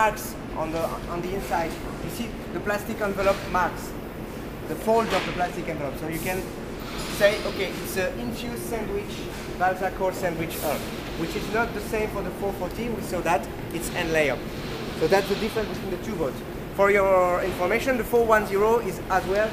marks on the on the inside. You see the plastic envelope marks, the fold of the plastic envelope. So you can say, okay, it's an infused sandwich, balsa core sandwich herb, which is not the same for the 440. We saw that it's end layer. So that's the difference between the two boats. For your information, the 410 is as well